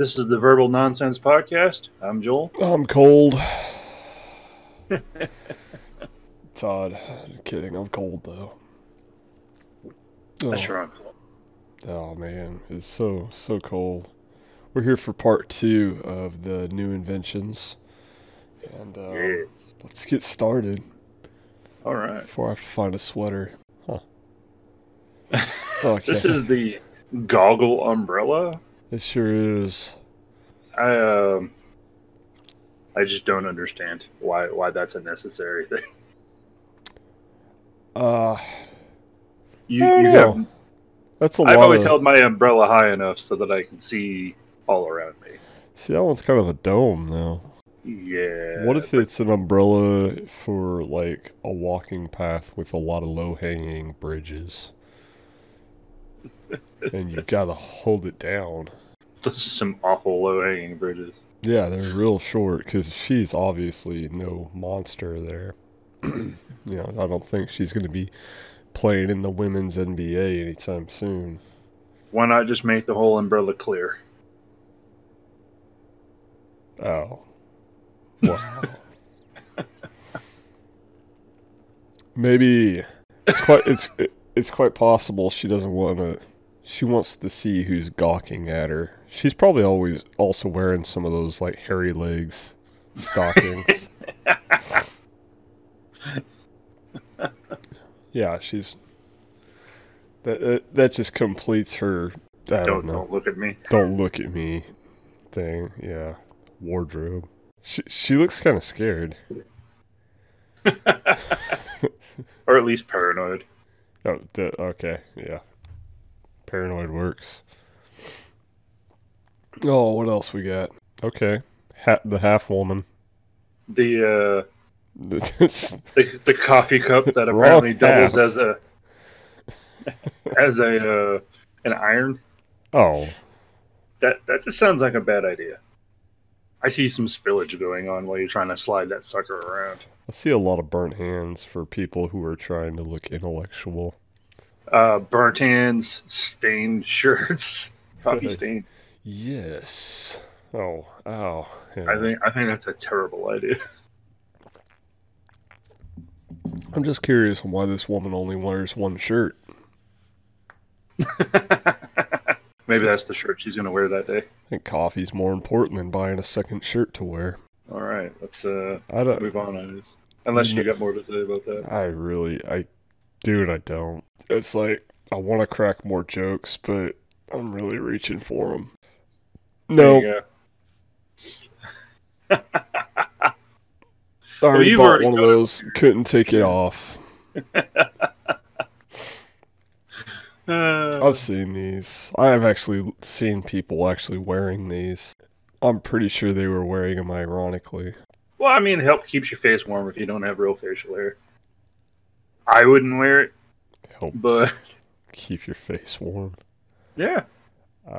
This is the Verbal Nonsense Podcast. I'm Joel. I'm cold. Todd, I'm kidding. I'm cold though. Oh, sure I'm oh man, it's so so cold. We're here for part two of the new inventions, and uh, Yes. let's get started All right. before I have to find a sweater. Huh? Okay. This is the goggle umbrella. It sure is. I um, I just don't understand why why that's a necessary thing. Uh, You, you know. have, that's a I've always of. held my umbrella high enough so that I can see all around me. See, that one's kind of a dome though. Yeah. What if it's an umbrella for like a walking path with a lot of low hanging bridges? and you gotta hold it down. Those are some awful low hanging bridges? Yeah, they're real short because she's obviously no monster there. you know, I don't think she's gonna be playing in the women's NBA anytime soon. Why not just make the whole umbrella clear? Oh. Wow. Maybe it's quite it's it, it's quite possible she doesn't want to she wants to see who's gawking at her. She's probably always also wearing some of those like hairy legs stockings. yeah, she's that that, that just completes her I don't, Don't know don't look at me. don't look at me thing. Yeah. Wardrobe. She she looks kind of scared. Or at least paranoid. Oh, d- okay. Yeah. Paranoid works. Oh, what else we got? Okay. Ha- the half woman. The uh the, the coffee cup that apparently doubles half. as a as a uh, an iron. oh, That that just sounds like a bad idea. I see some spillage going on while you're trying to slide that sucker around. I see a lot of burnt hands for people who are trying to look intellectual. Uh, burnt hands, stained shirts, coffee stain. Yes. Oh, ow. Yeah. I think I think that's a terrible idea. I'm just curious on why this woman only wears one shirt. Maybe that's the shirt she's gonna wear that day. I think coffee's more important than buying a second shirt to wear. All right, let's uh, I don't. move on on this. Unless you got more to say about that. I really, I, dude, I don't. It's like I want to crack more jokes, but I'm really reaching for them. No, I already you've bought already one of it. those. Couldn't take it off. I've seen these. I have actually seen people actually wearing these. I'm pretty sure they were wearing them ironically. Well, I mean, it help keeps your face warm if you don't have real facial hair. I wouldn't wear it, Helps but keep your face warm. yeah, Uh,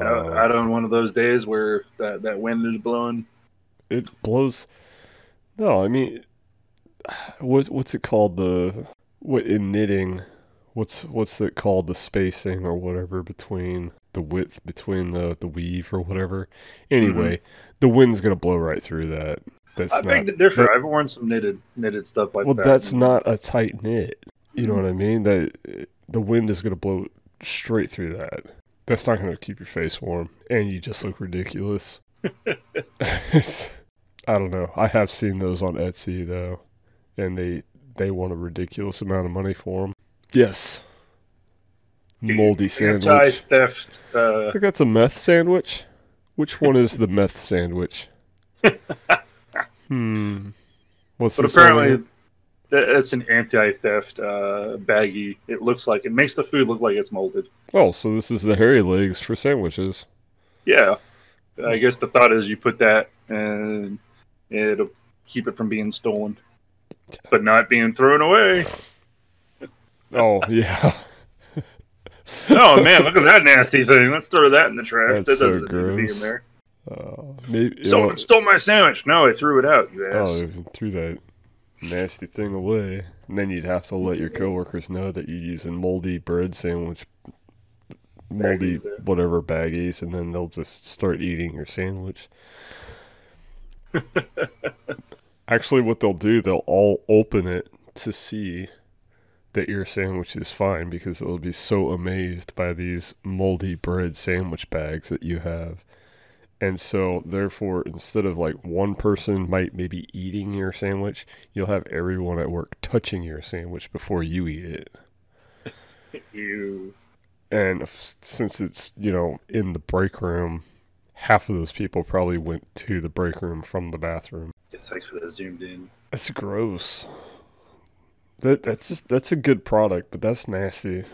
out, out on one of those days where that, that wind is blowing. it blows. No, I mean, what what's it called? The what in knitting? What's what's it called? The spacing or whatever between the width between the the weave or whatever. Anyway, the wind's gonna blow right through that. That's I not. beg to differ. I've worn some knitted knitted stuff like well, that. Well, that's not a tight knit. You know what I mean? That the wind is gonna blow straight through that. That's not gonna keep your face warm, and you just look ridiculous. I don't know. I have seen those on Etsy though, and they they want a ridiculous amount of money for them. Yes. Moldy sandwich. Anti-theft. I Uh, think that's a meth sandwich. Which one is the meth sandwich? hmm. What's but apparently, it's an anti-theft uh, baggie. It looks like it makes the food look like it's molded. Oh, so this is the hairy legs for sandwiches. Yeah, I guess the thought is you put that and it'll keep it from being stolen, but not being thrown away. Oh yeah. Oh man, look at that nasty thing! Let's throw that in the trash. That's that doesn't need to be in there. Uh, maybe Someone stole my sandwich. No, I threw it out. You ass. oh, threw that nasty thing away, and then you'd have to let your coworkers know that you're using moldy bread sandwich moldy Baggies, whatever baggies, and then they'll just start eating your sandwich. Actually, what they'll do, they'll all open it to see that your sandwich is fine because they'll be so amazed by these moldy bread sandwich bags that you have. And so, therefore, instead of like one person might maybe eating your sandwich, you'll have everyone at work touching your sandwich before you eat it. You. And since it's, you know, in the break room, half of those people probably went to the break room from the bathroom. Guess I could have zoomed in. That's gross. That that's just, that's a good product, but that's nasty.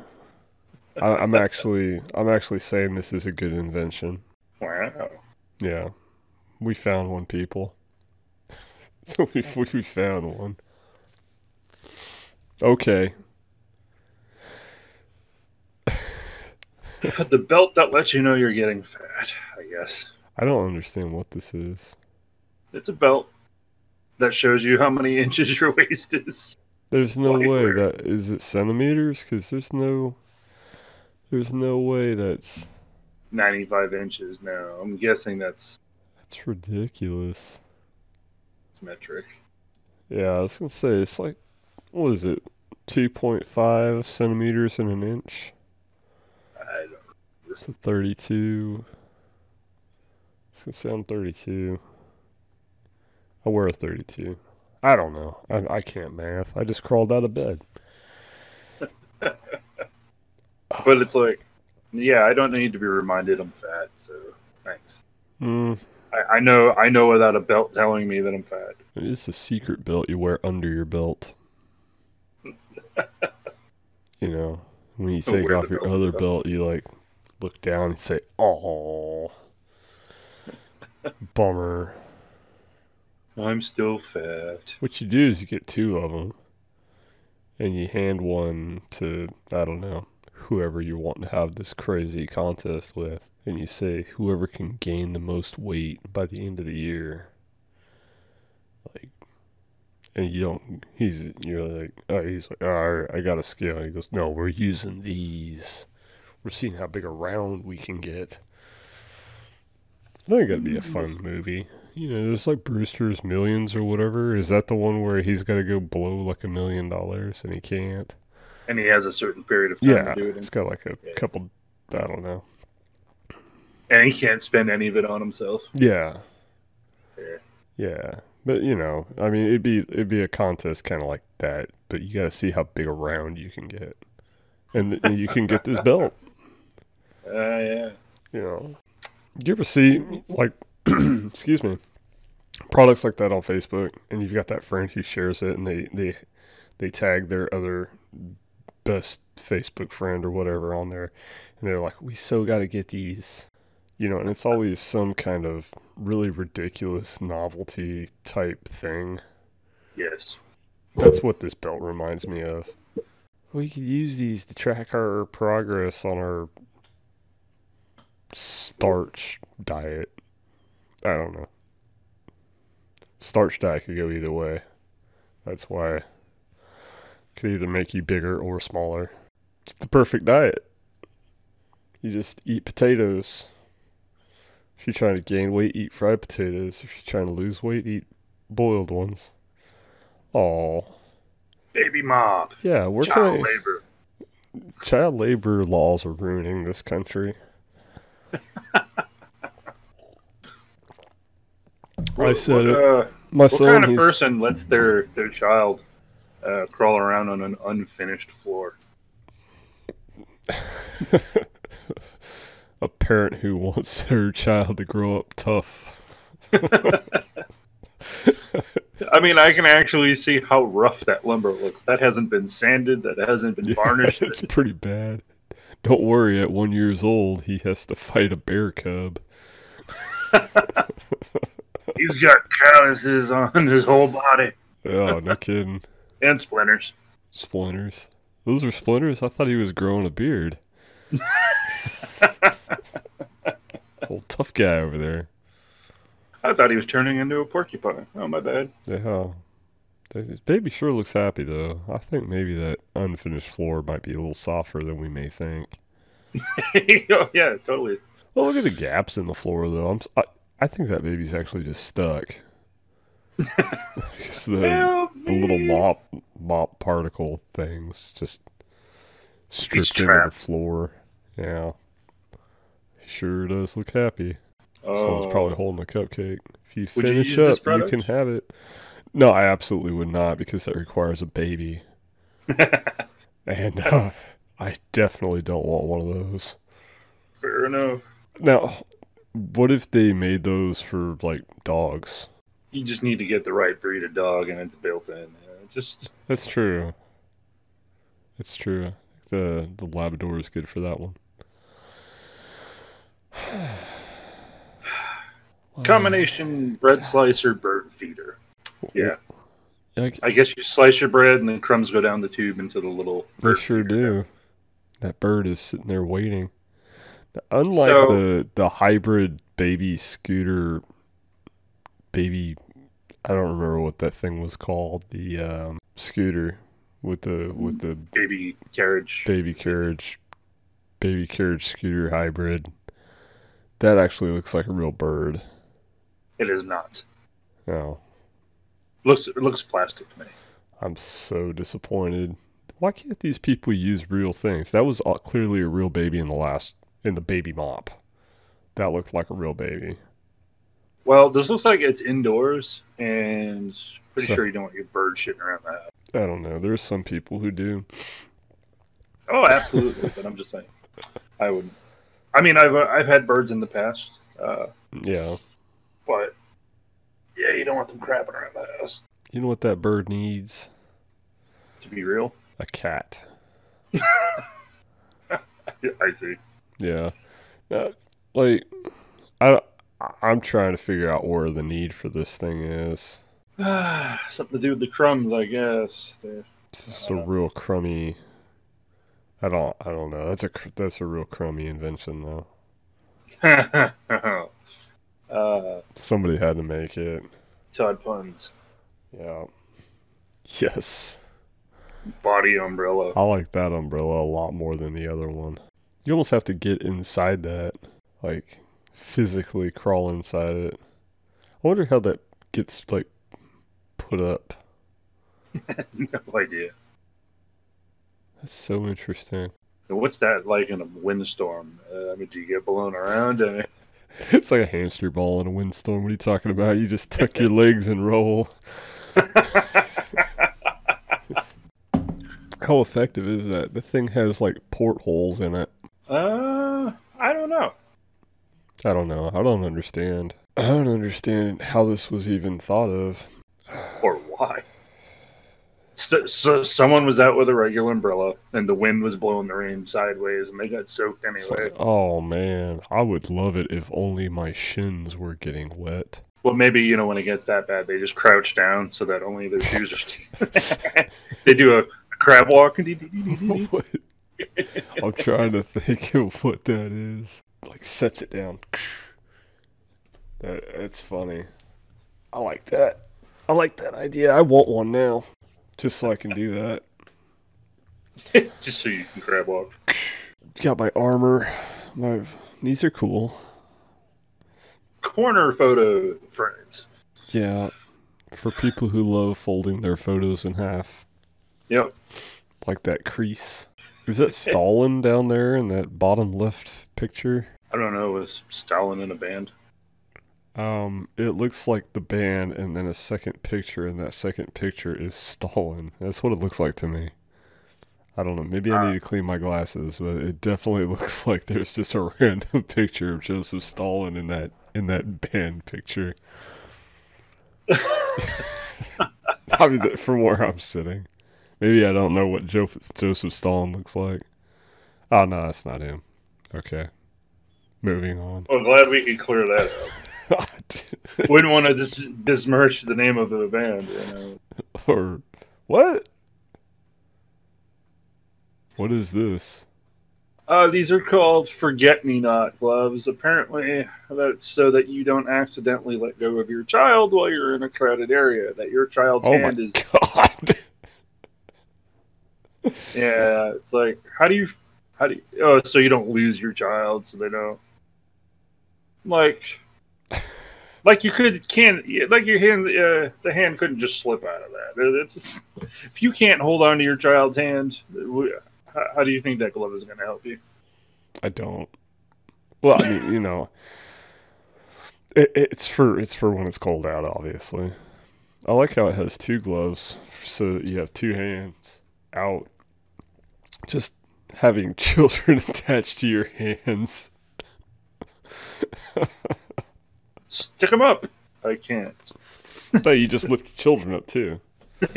I, I'm actually I'm actually saying this is a good invention. Wow. Yeah, we found one, people. so we we found one. Okay, The belt that lets you know you're getting fat, I guess. I don't understand what this is. It's a belt that shows you how many inches your waist is. There's no Like way where? that is it centimeters because there's no there's no way that's 95 inches now. I'm guessing that's that's ridiculous. It's metric. Yeah, I was gonna say it's like what is it, two point five centimeters in an inch? I don't So thirty-two. It's gonna sound thirty-two. I wear a thirty-two. I don't know. I I can't math. I just crawled out of bed. But it's like, yeah, I don't need to be reminded I'm fat, so thanks. Mm, I, I know I know without a belt telling me that I'm fat. it's a secret belt you wear under your belt. you know, when you take off your belt, other the belt, you like look down and say, "Oh, bummer." I'm still fat. What you do is you get two of them, and you hand one to I don't know whoever you want to have this crazy contest with, and you say whoever can gain the most weight by the end of the year. Like, and you don't. He's you're like, oh, he's like, all right, I got a scale. And he goes, no, we're using these. We're seeing how big a round we can get. I think that'd be a fun movie. You know, there's like Brewster's Millions or whatever. Is that the one where he's got to go blow like a million dollars and he can't? And he has a certain period of time Yeah, to do it, it's got like a Yeah. couple. I don't know. and he can't spend any of it on himself. Yeah, Yeah. yeah, but you know, I mean, it'd be it'd be a contest kind of like that, but you got to see how big a round you can get, and, and you can get this belt. Uh, yeah. You know, do you ever see like, excuse me, products like that on Facebook, and you've got that friend who shares it, and they they they tag their other best Facebook friend or whatever on there, and they're like, "We so got to get these," you know, and it's always some kind of really ridiculous novelty type thing. Yes. That's what this belt reminds me of. We could use these to track our progress on our starch diet. I don't know. Starch diet could go either way. That's why could either make you bigger or smaller. It's the perfect diet. You just eat potatoes. If you're trying to gain weight, eat fried potatoes. If you're trying to lose weight, eat boiled ones. Oh, Baby mop. yeah, we're Child gonna labor. child labor laws are ruining this country. I said what, uh, My what son, kind of person lets their their child uh, crawl around on an unfinished floor? a parent who wants her child to grow up tough. I mean, I can actually see how rough that lumber looks. That hasn't been sanded. That hasn't been varnished. it's pretty bad. Don't worry, at one years old, he has to fight a bear cub. He's got calluses on his whole body Oh, no kidding. And splinters. Splinters. Those are splinters? I thought he was growing a beard. Old tough guy over there. I thought he was turning into a porcupine. Oh, my bad. Yeah. Baby sure looks happy though. I think maybe that unfinished floor might be a little softer than we may think. oh, yeah, totally. Well, look at the gaps in the floor, though. I'm, I, I think that baby's actually just stuck. The, Help the little mop mop particle things just stripped into the floor. Yeah. Sure does look happy. Oh, Someone's probably holding a cupcake. If you Would you finish use up, you can have it. No, I absolutely would not because that requires a baby. And uh, I definitely don't want one of those. fair enough. Now, what if they made those for like dogs? You just need to get the right breed of dog, and it's built in. Yeah, just That's true. It's true. The the Labrador is good for that one. combination bread slicer, bird feeder. Yeah, Like, I guess you slice your bread, and then crumbs go down the tube into the little. they sure feeder. do. That bird is sitting there waiting. Unlike So- the the hybrid baby scooter, baby, I don't remember what that thing was called. The um, scooter with the with the Baby carriage. baby carriage, baby carriage scooter hybrid. That actually looks like a real bird. It is not. Oh, Looks it looks plastic to me. I'm so disappointed. Why can't these people use real things? That was clearly a real baby in the last in the baby mop. That looked like a real baby. Well, this looks like it's indoors, and pretty So- sure you don't want your bird shitting around the house. I don't know. There's some people who do. Oh, absolutely. but I'm just saying, I would. I mean, I've uh, I've had birds in the past, uh, Yeah. but yeah, you don't want them crapping around the house. You know what that bird needs? To be real, A cat. I see. Yeah. Uh, like I I'm trying to figure out where the need for this thing is. Something to do with the crumbs, I guess. They're- It's just a real crummy. I don't. I don't know. That's a cr- that's a real crummy invention though. uh, Somebody had to make it. Todd puns. Yeah. Yes. Body umbrella. I like that umbrella a lot more than the other one. You almost have to get inside that, like physically crawl inside it. I wonder how that gets like put up. no idea. That's so interesting. What's that like in a windstorm? Uh, I mean, do you get blown around? I mean, It's like a hamster ball in a windstorm. What are you talking about? You just tuck your legs and roll. How effective is that? The thing has like portholes in it. uh, I don't know. I don't know. I don't understand. I don't understand how this was even thought of. Or why? So, so someone was out with a regular umbrella, and the wind was blowing the rain sideways, and they got soaked anyway. like, oh man, I would love it if only my shins were getting wet. Well, maybe you know when it gets that bad, they just crouch down so that only their shoes are. they do a, crab walk. I'm trying to think of what that is. Like sets it down. That that's funny. I like that. I like that idea. I want one now, just so I can do that. just so you can crab walk. Got my armor. My these are cool. Corner photo frames. Yeah, for people who love folding their photos in half, Yep. like that crease. Is that Stalin down there in that bottom left picture? I don't know. Was Stalin in a band? Um, it looks like the band, and then a second picture, and that second picture is Stalin. That's what it looks like to me. I don't know. Maybe I Ah. need to clean my glasses, but it definitely looks like there's just a random picture of Joseph Stalin in that in that band picture. I mean, from where I'm sitting, maybe I don't know what jo- Joseph Stalin looks like. Oh no, that's not him. Okay, moving on. Well, glad we could clear that up. Wouldn't want to dis- besmirch the name of the band. You know. or what? What is this? Uh, these are called forget-me-not gloves. Apparently, that's so that you don't accidentally let go of your child while you're in a crowded area. That your child's Oh my hand is god! yeah. It's like how do you How do you, oh, so you don't lose your child, so they don't like, like you could can't like your hand uh, the hand couldn't just slip out of that. It's, it's if you can't hold on to your child's hand, how, how do you think that glove is going to help you? I don't. Well, I mean, you know, it, it's for it's for when it's cold out, obviously. I like how it has two gloves, so you have two hands out. Just having children attached to your hands. Stick them up. I can't. but you just lift children up too.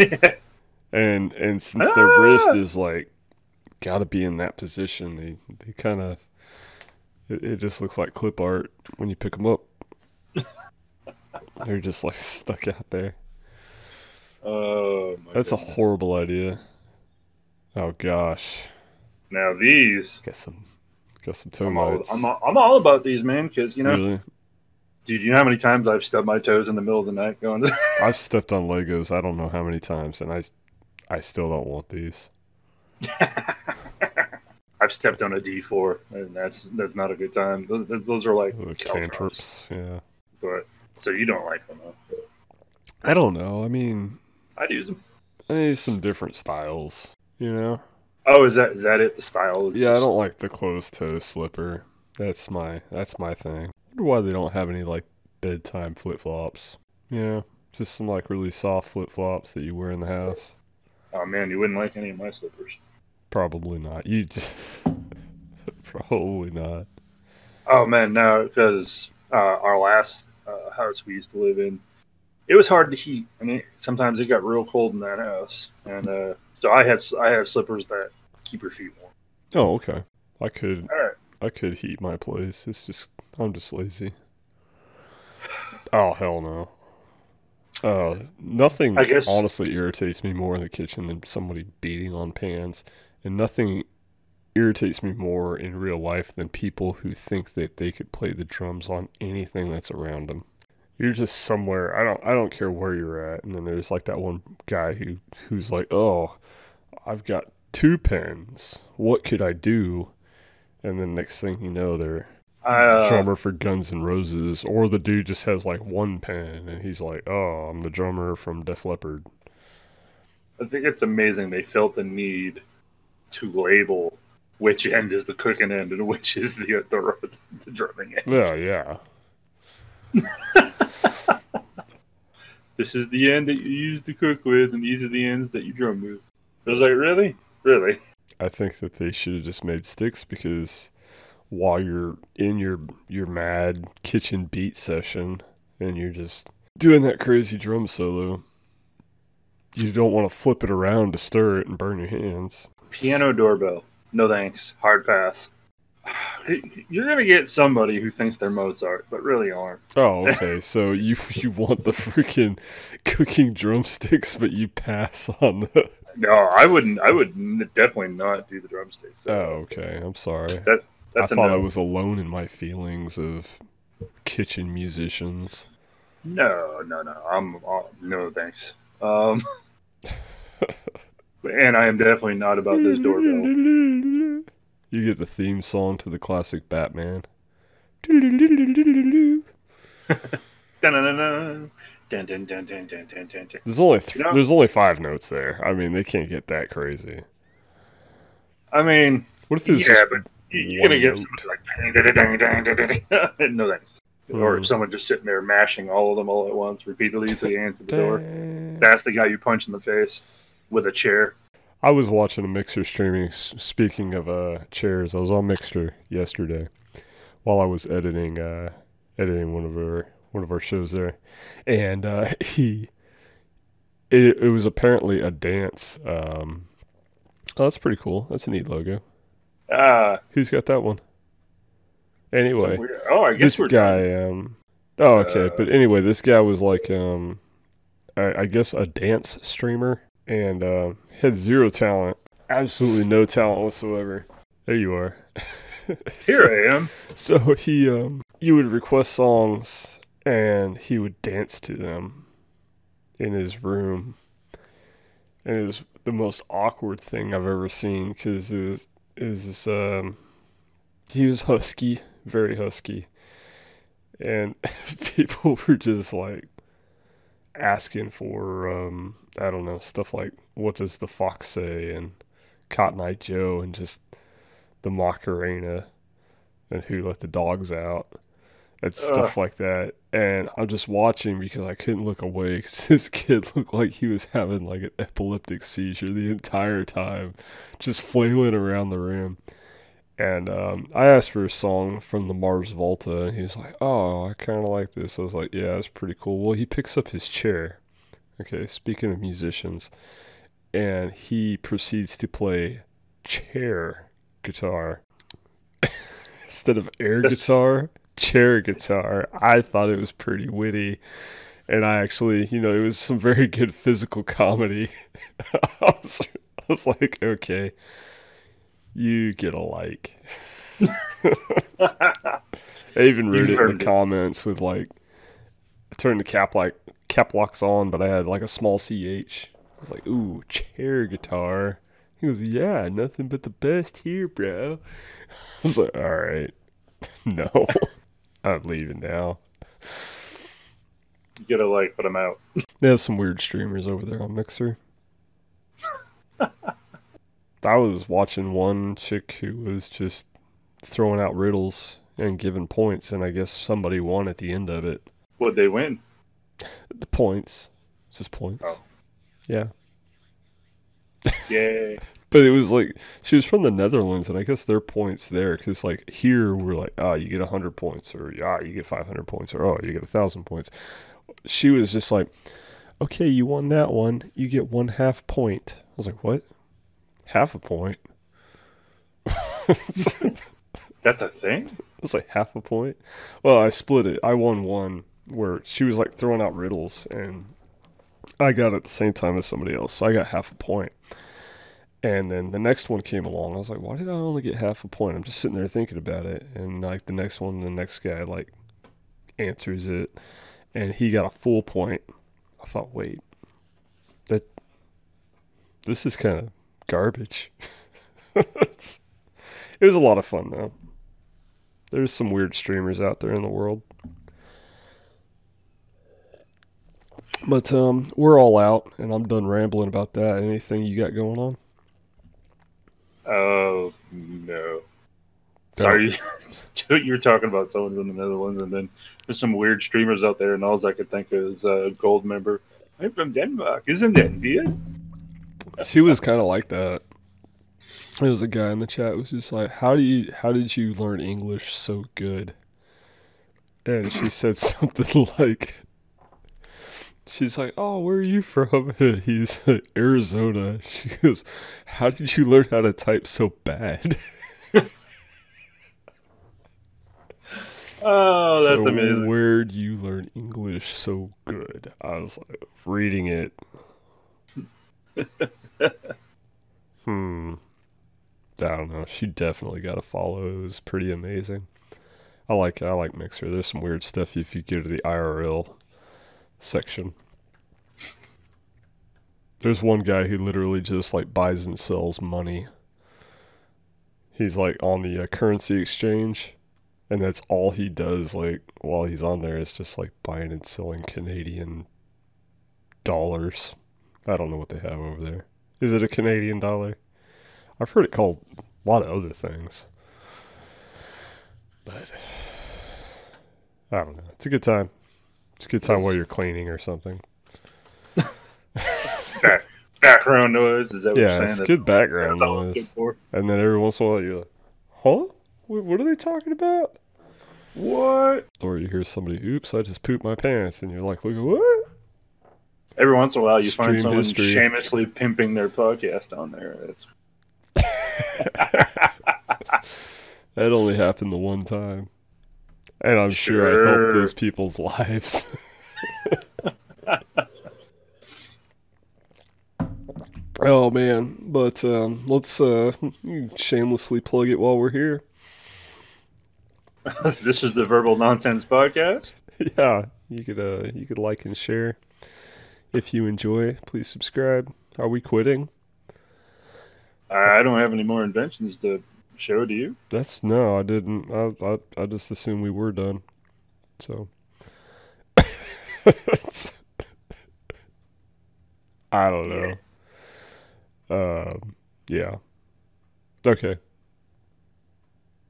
and and since their wrist Ah! is like got to be in that position, they they kind of it, it just looks like clip art when you pick them up. They're just like stuck out there. Oh, my That's a horrible idea. Oh gosh, Now these, got some got some I'm all. I'm, all, I'm all about these, man. Because you know, really, dude, you know how many times I've stubbed my toes in the middle of the night going to. I've stepped on Legos. I don't know how many times, and I I still don't want these. I've stepped on a D4, and that's that's not a good time. Those, those are like cantrips, yeah. but so you don't like them, huh? I don't know. I mean, I'd use them. I need some different styles. You know. Oh, is that is that it? The style? Is Yeah, I don't like the closed toe slipper. That's my that's my thing. I wonder why they don't have any like bedtime flip flops. Yeah, just some like really soft flip flops that you wear in the house. Oh man, you wouldn't like any of my slippers. Probably not. You just probably not. Oh man, no, because uh, our last uh, house we used to live in, it was hard to heat. I mean, sometimes it got real cold in that house, and uh, so I had I had slippers that keep your feet warm. Oh, okay. I could right. I could heat my place. It's just I'm just lazy. Oh hell no. Uh, nothing I guess- honestly irritates me more in the kitchen than somebody beating on pans, and nothing irritates me more in real life than people who think that they could play the drums on anything that's around them. You're just somewhere. I don't. I don't care where you're at. And then there's like that one guy who who's like, "Oh, I've got two pens. What could I do?" And then next thing you know, they're uh, drummer for Guns N' Roses, or the dude just has like one pen, and he's like, "Oh, I'm the drummer from Def Leppard." I think it's amazing they felt the need to label which end is the cooking end and which is the the, the drumming end. Yeah, yeah. This is the end that you use to cook with, and these are the ends that you drum with. I was like, really, really? I think that they should have just made sticks because while you're in your your mad kitchen beat session and you're just doing that crazy drum solo, you don't want to flip it around to stir it and burn your hands. Piano doorbell. No thanks. Hard pass. You're gonna get somebody who thinks they're Mozart, but really aren't. Oh, okay. so you you want the freaking cooking drumsticks, but you pass on the. No, I wouldn't. I would definitely not do the drumsticks. Oh, okay. I'm sorry. That's I that's a thought no. I was alone in my feelings of kitchen musicians. No, no, no. I'm uh, no thanks. Um, and I am definitely not about this doorbell. You get the theme song to the classic Batman. There's only th- You know- there's only five notes there. I mean, they can't get that crazy. I mean, What if it's yeah, but you- you're gonna get like no thanks. Or Hmm. someone just sitting there mashing all of them all at once repeatedly until you answer the door. That's the guy you punch in the face with a chair. I was watching a Mixer streaming. Speaking of uh, chairs, I was on Mixer yesterday while I was editing uh, editing one of our one of our shows there, and uh, he it, it was apparently a dance. Um, oh, that's pretty cool. That's a neat logo. Ah, Who's got that one? Anyway, oh, I guess this guy. Um, oh, okay. Uh, but anyway, this guy was like, um, I, I guess a dance streamer, and uh, had zero talent, absolutely no talent whatsoever. There you are. Here I am. So he, um, you would request songs, and he would dance to them in his room, and it was the most awkward thing I've ever seen because it was is um he was husky, very husky. And people were just like asking for um I don't know, stuff like what does the fox say and Cotton Eye Joe and just the Macarena and who let the dogs out and stuff like that. And I'm just watching because I couldn't look away because this kid looked like he was having like an epileptic seizure the entire time, just flailing around the room. And um, I asked for a song from the Mars Volta, and he was like, "Oh, I kind of like this." I was like, "Yeah, it's pretty cool." Well, he picks up his chair. Okay, speaking of musicians, and he proceeds to play chair guitar instead of air guitar, chair guitar. I thought it was pretty witty. And I actually, you know, it was some very good physical comedy. I, was, I was like, okay, you get a like. I even wrote it in the it. comments with like, I turned the cap like cap locks on, but I had like a small ch. I was like, ooh, chair guitar. He goes, yeah, nothing but the best here, bro. I was like, all right, no, I'm leaving now. You gotta like but I'm out. They have some weird streamers over there on Mixer. I was watching one chick who was just throwing out riddles and giving points, and I guess somebody won at the end of it. What'd they win? The points, it's just points. Oh. Yeah, Yeah. but it was like she was from the Netherlands, and I guess their points there, because like here we're like, ah, you get hundred points, or ah, you get five hundred points, or oh, you get a thousand points. She was just like, okay, you won that one, you get one half point. I was like, what? Half a point? That's a thing? It's like half a point. Well, I split it. I won one where she was like throwing out riddles, and I got it at the same time as somebody else, so I got half a point. And then the next one came along. I was like, why did I only get half a point? I'm just sitting there thinking about it, and like the next one, the next guy like answers it, and he got a full point. I thought, wait, that this is kind of garbage. It was a lot of fun though. There's some weird streamers out there in the world. But um, we're all out, and I'm done rambling about that. Anything you got going on? Oh no. Sorry, you were talking about someone in the Netherlands, and then there's some weird streamers out there, and all I could think of is uh, Goldmember. I'm from Denmark. Isn't that weird? She was kind of like that. There was a guy in the chat who was just like, "How do you? How did you learn English so good?" And she said something like, "She's like, oh, where are you from?" And he's like, Arizona. She goes, "How did you learn how to type so bad?" Oh, that's so amazing. Where do you learn English so good? I was like, reading it. hmm. I don't know. She definitely got a follow. It was pretty amazing. I like I like Mixer. There's some weird stuff if you go to the IRL section. There's one guy who literally just like buys and sells money. He's like on the uh, currency exchange and that's all he does like while he's on there is just like buying and selling Canadian dollars. I don't know what they have over there. Is it a Canadian dollar? I've heard it called a lot of other things. But I don't know. It's a good time. It's a good time while you're cleaning or something. Back, background noise. Is that what Yeah, you're saying? it's good background That's noise. good. And then every once in a while you're like, huh? What, what are they talking about? What? Or you hear somebody, oops, I just pooped my pants. And you're like, look at what? Every once in a while, you Stream find someone history. shamelessly pimping their podcast on there. It's That only happened the one time. And I'm sure, I helped those people's lives. oh man, but um, let's uh, shamelessly plug it while we're here. this is the Verbal Nonsense Podcast. yeah, you could uh, you could like and share if you enjoy. Please subscribe. Are we quitting? I don't have any more inventions to show to you. That's no, I didn't. I I, I just assumed we were done. So I don't know. Um, yeah. Okay.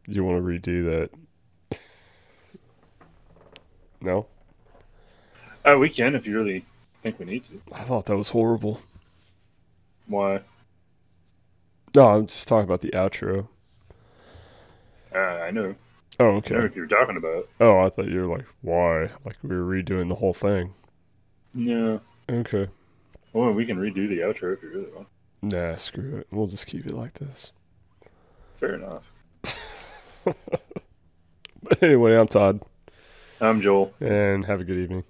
You want to redo that? no. Oh, we can if you really think we need to. I thought that was horrible. Why? No, I'm just talking about the outro. Uh, I know. Oh, okay. I know what you're talking about. Oh, I thought you were like, why? Like we were redoing the whole thing. No. Okay. Well, we can redo the outro if you really want. Nah, screw it. We'll just keep it like this. Fair enough. But anyway, I'm Todd, I'm Joel. and have a good evening.